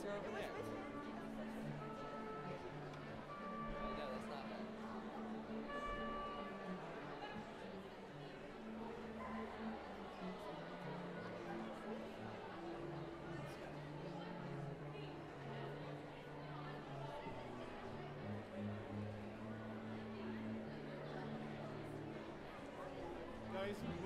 lights are over there. Oh, no,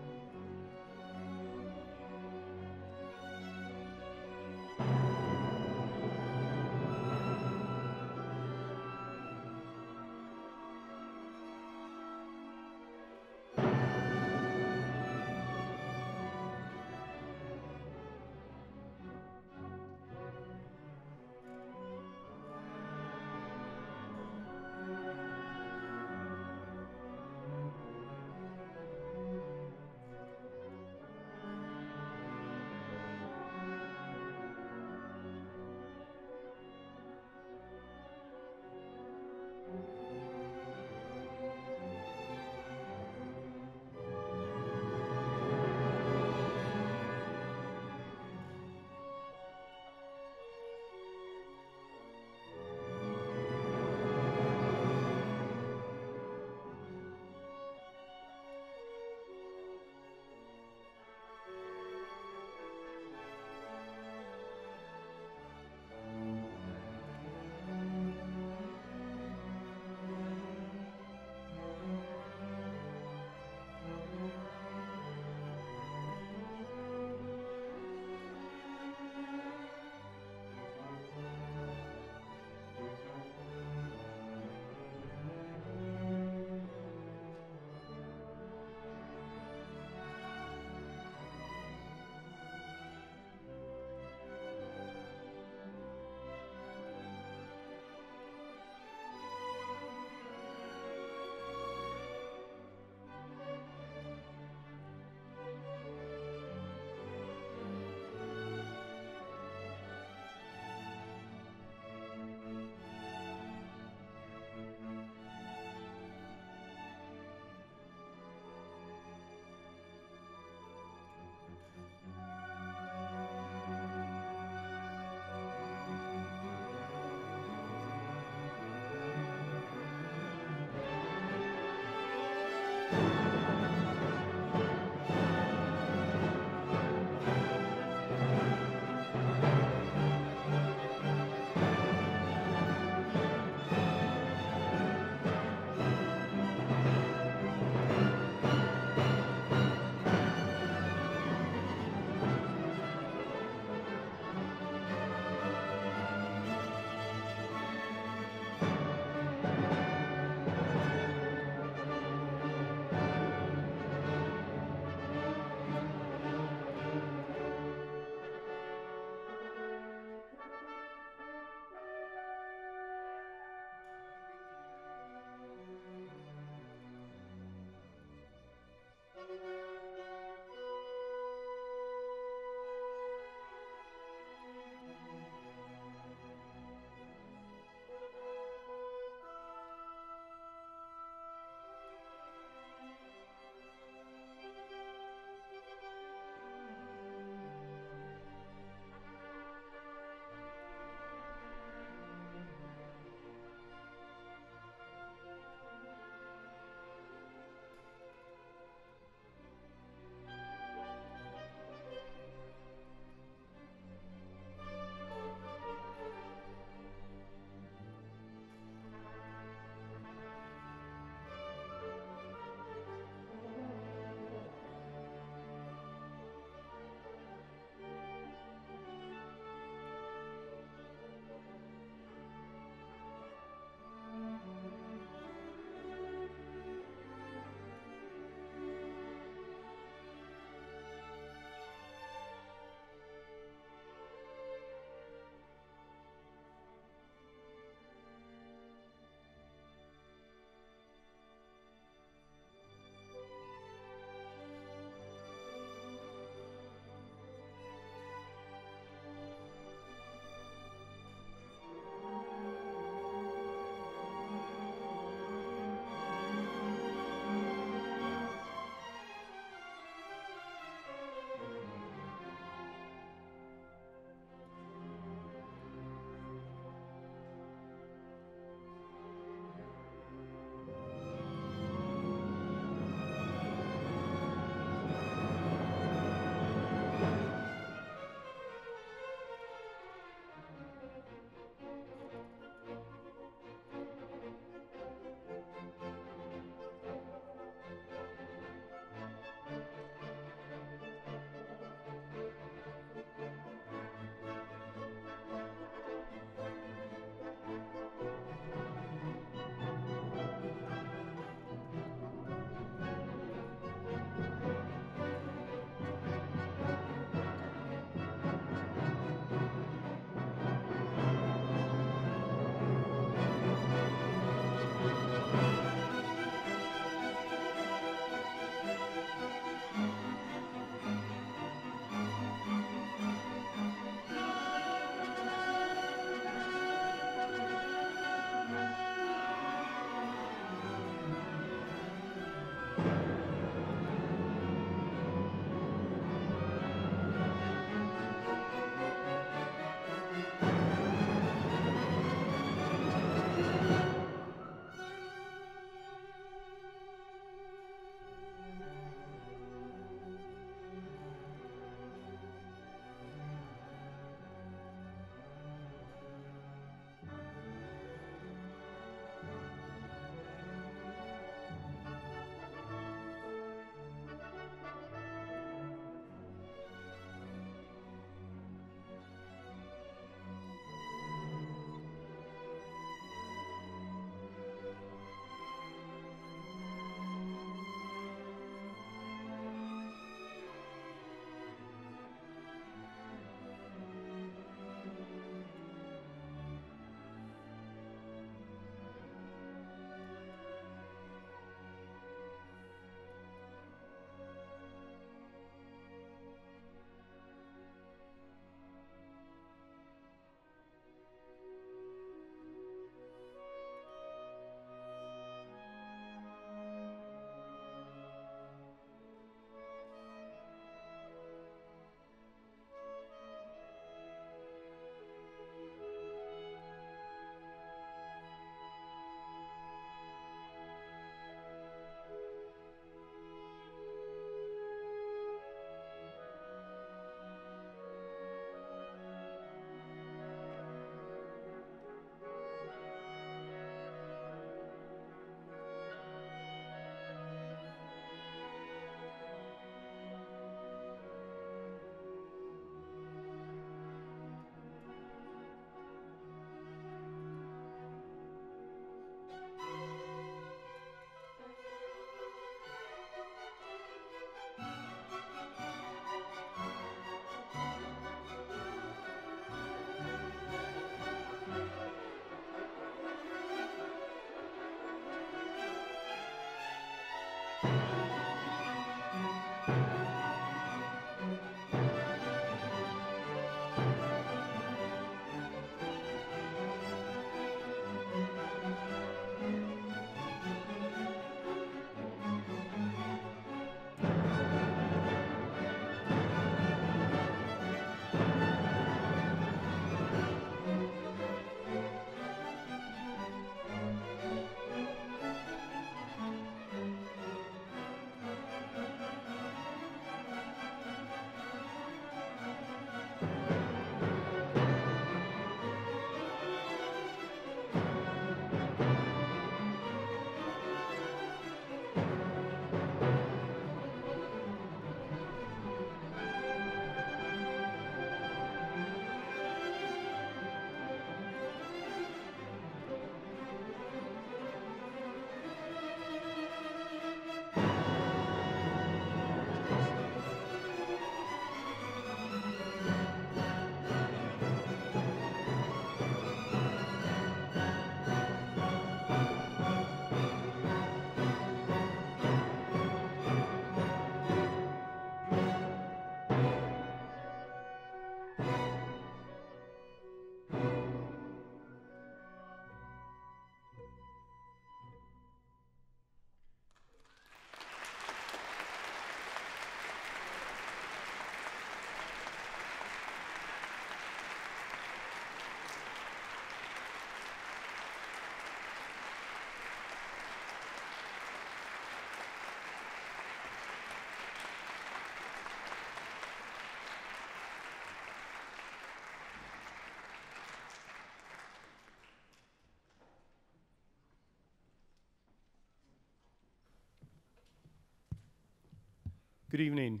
Good evening.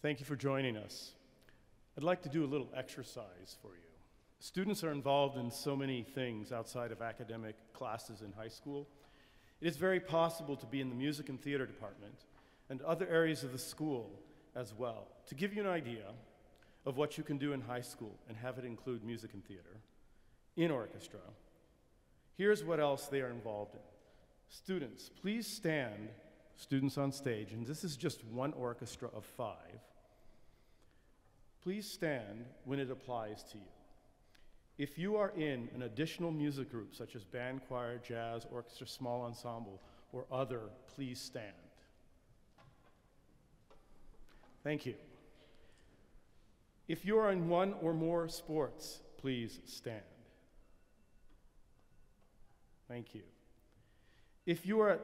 Thank you for joining us. I'd like to do a little exercise for you. Students are involved in so many things outside of academic classes in high school. It is very possible to be in the music and theater department and other areas of the school as well. To give you an idea of what you can do in high school and have it include music and theater, in orchestra, here's what else they are involved in. Students, please stand students on stage, and this is just one orchestra of five, please stand when it applies to you. If you are in an additional music group, such as band, choir, jazz, orchestra, small ensemble, or other, please stand. Thank you. If you are in one or more sports, please stand. Thank you. If you are at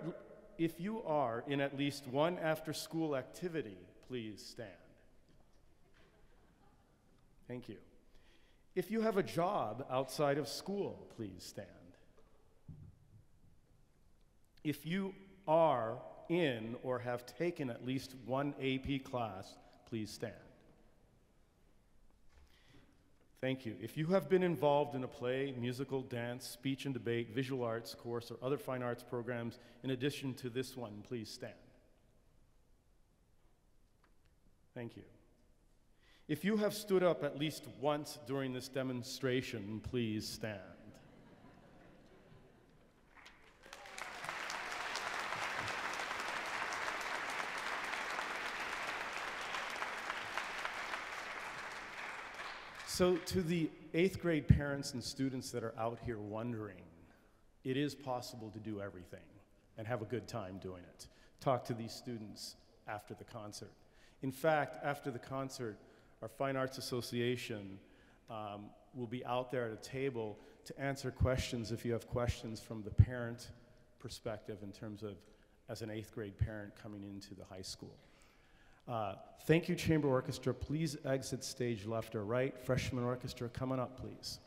if you are in at least one after school activity, please stand. Thank you. If you have a job outside of school, please stand. If you are in or have taken at least one AP class, please stand. Thank you. If you have been involved in a play, musical, dance, speech and debate, visual arts course, or other fine arts programs in addition to this one, please stand. Thank you. If you have stood up at least once during this demonstration, please stand. So, to the eighth grade parents and students that are out here wondering, it is possible to do everything and have a good time doing it. Talk to these students after the concert. In fact, after the concert, our Fine Arts Association um, will be out there at a table to answer questions if you have questions from the parent perspective in terms of as an eighth grade parent coming into the high school. Uh, thank you, Chamber Orchestra. Please exit stage left or right. Freshman Orchestra, coming up, please.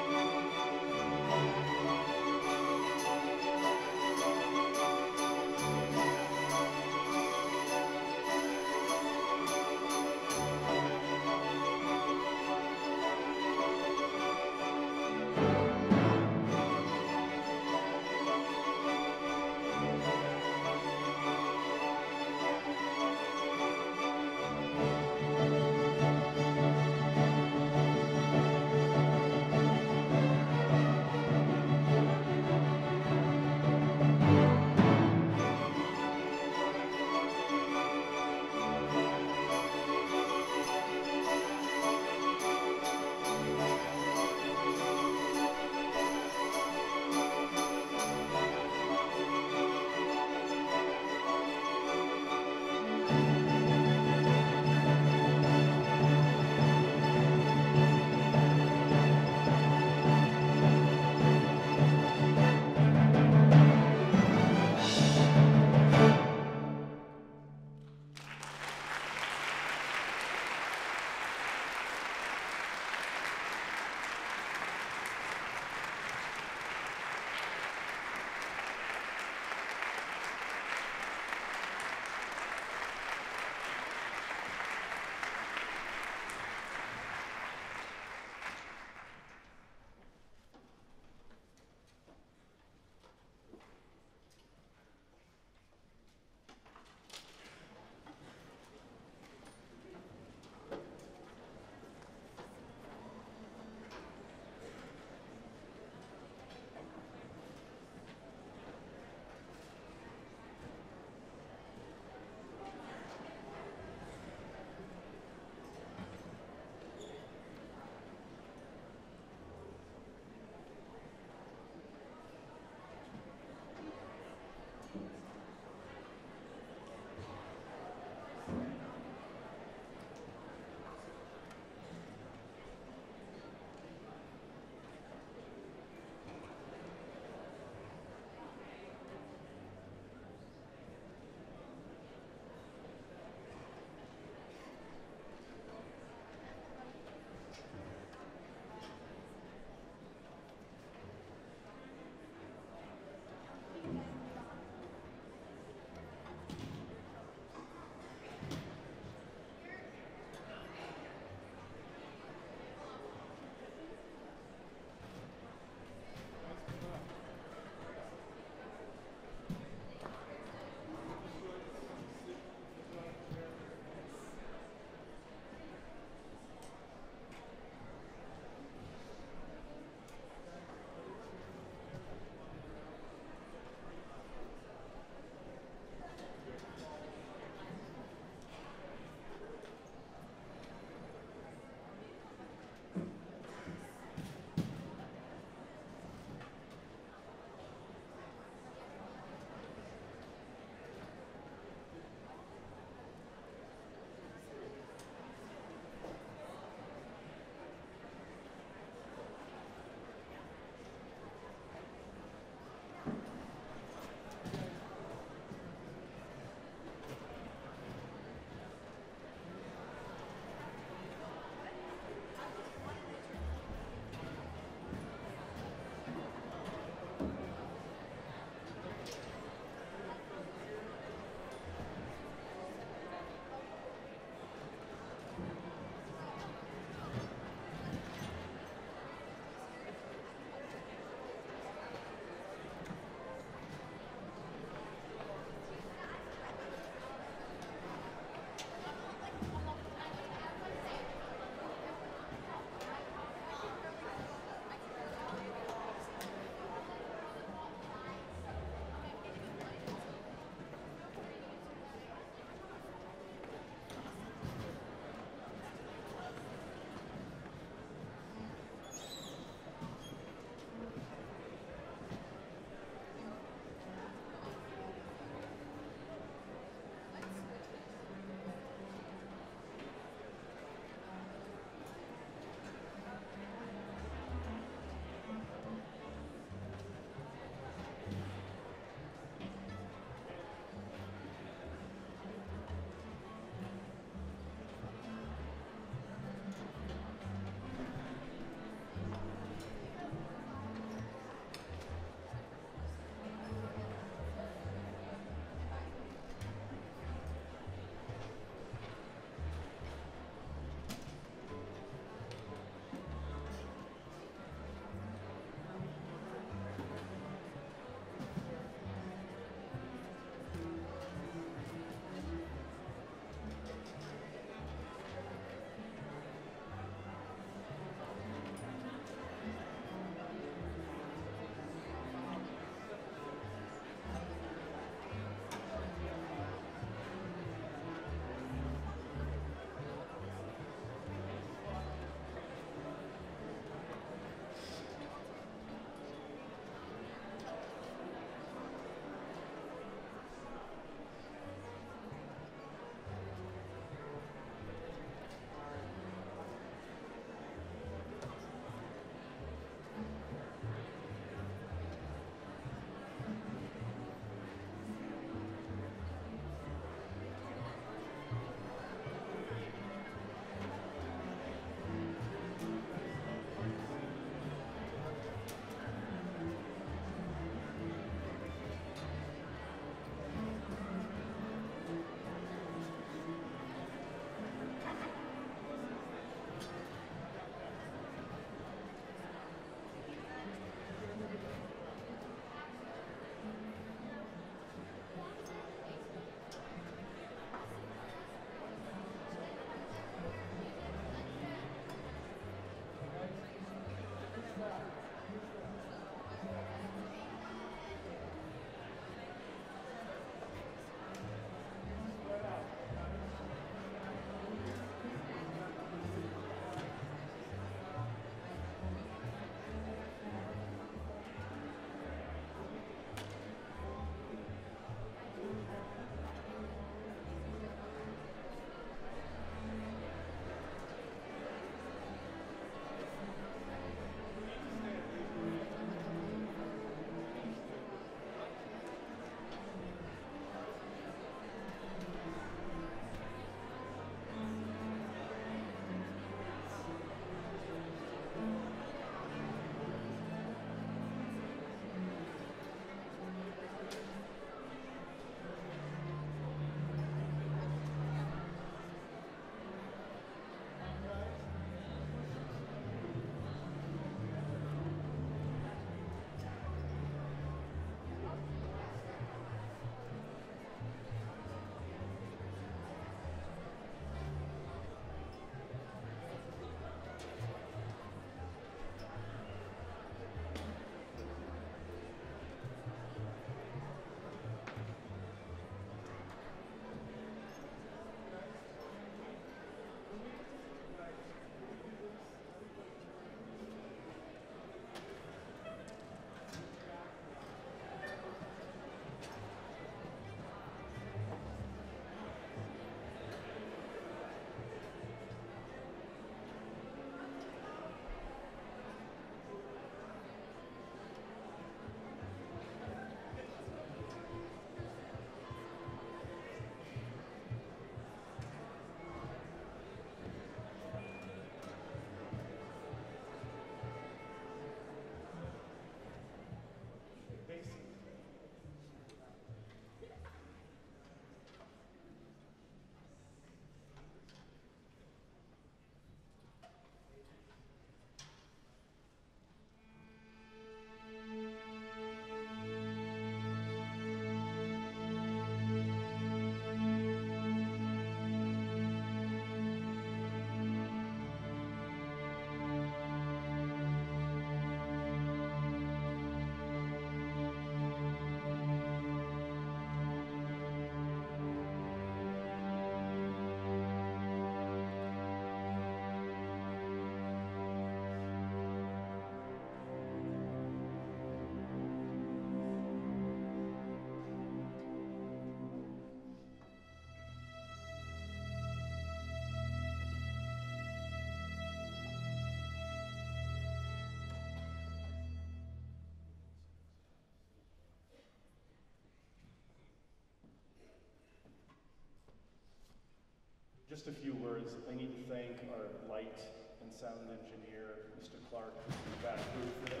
Just a few words. I need to thank our light and sound engineer, Mr. Clark, in the back booth.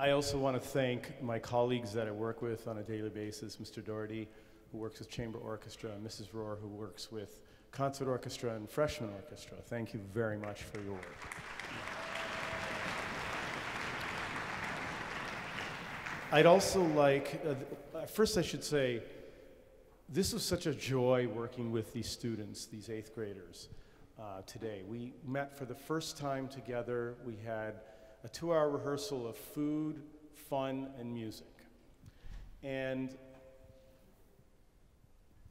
I also want to thank my colleagues that I work with on a daily basis, Mr. Daugherty, who works with Chamber Orchestra, and Mrs. Rohwer, who works with Concert Orchestra and Freshman Orchestra. Thank you very much for your work. I'd also like, uh, first I should say, this was such a joy working with these students, these eighth graders, uh, today. We met for the first time together. We had a two hour rehearsal of food, fun, and music. And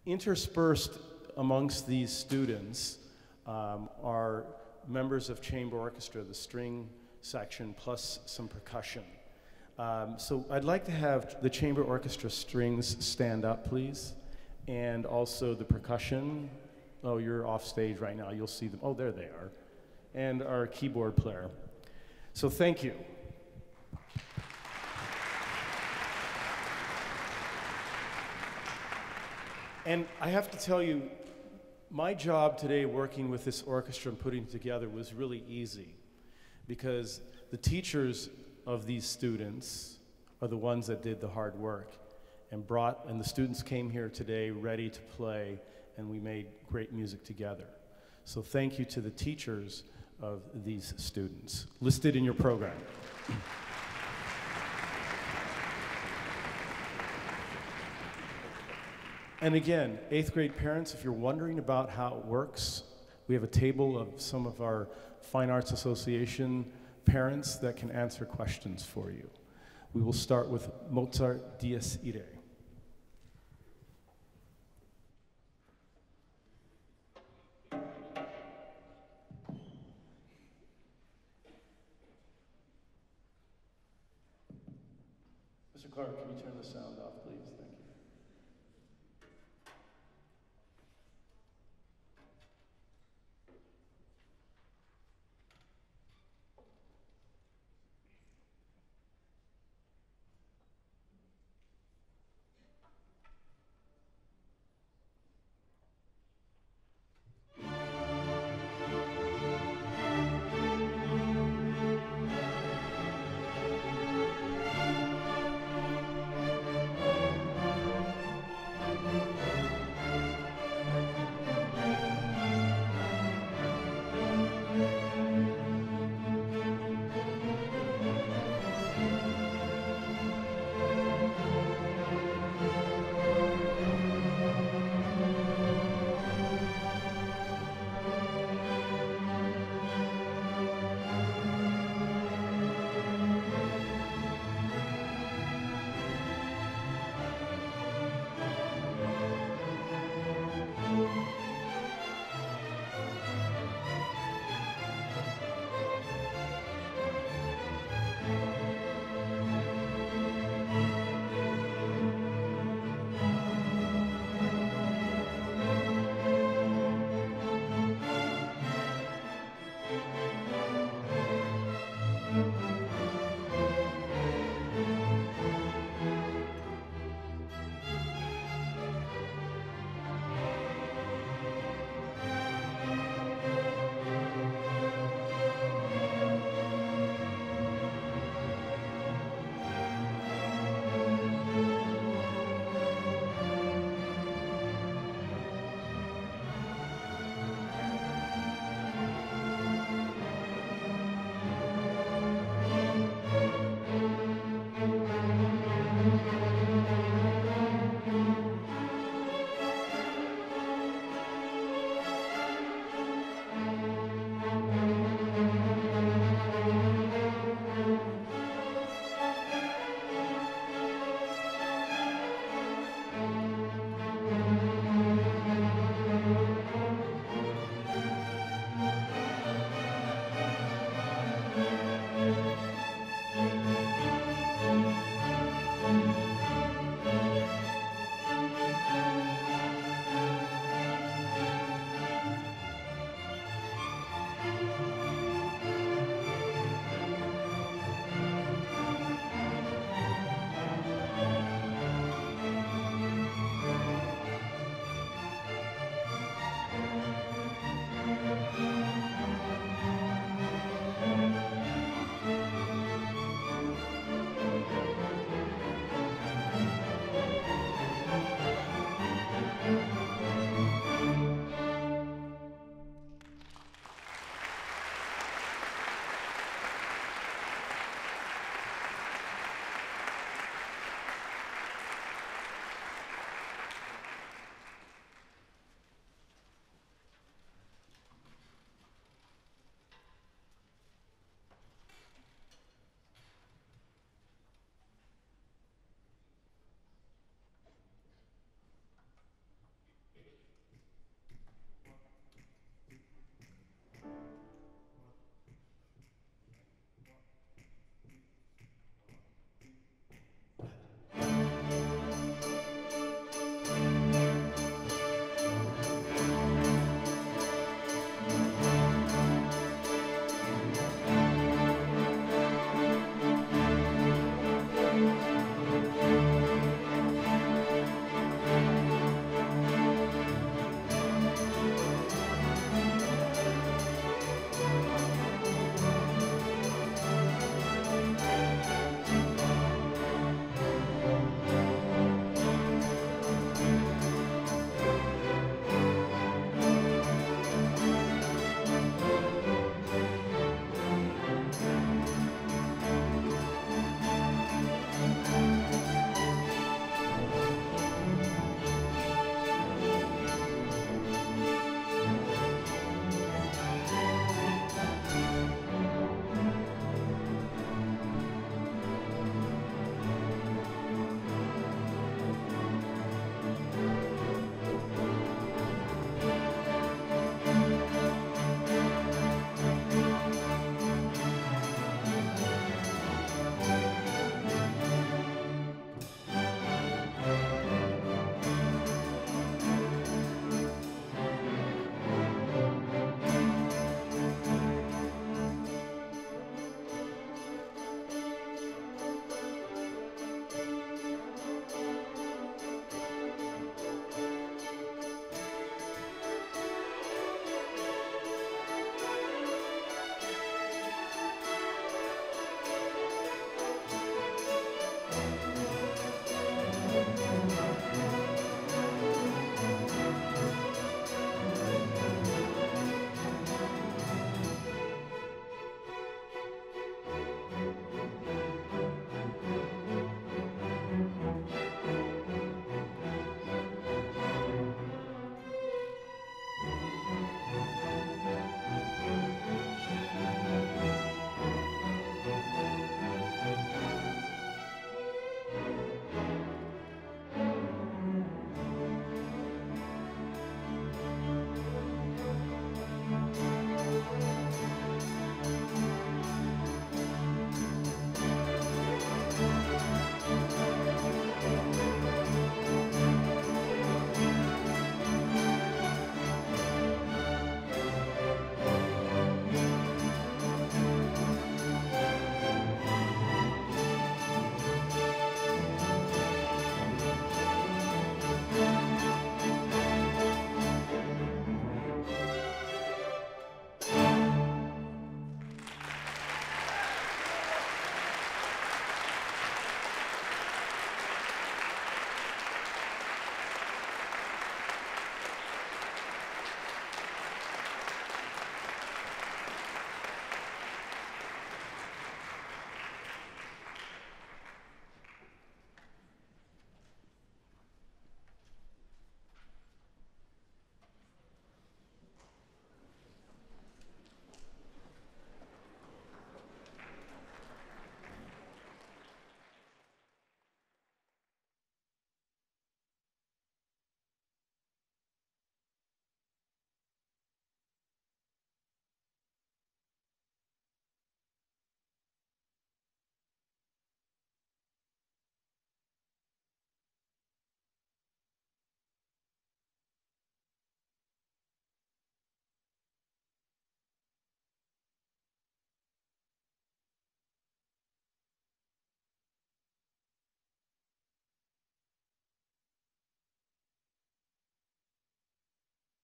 interspersed amongst these students um, are members of chamber orchestra, the string section, plus some percussion. Um, so I'd like to have the chamber orchestra strings stand up, please, and also the percussion. Oh, you're off stage right now. You'll see them. Oh, there they are. And our keyboard player. So thank you. And I have to tell you, my job today working with this orchestra and putting it together was really easy because the teachers of these students are the ones that did the hard work and brought, and the students came here today ready to play, and we made great music together. So thank you to the teachers of these students listed in your program. And again, eighth grade parents, if you're wondering about how it works, we have a table of some of our Fine Arts Association parents that can answer questions for you. We will start with Mozart Dies Irae.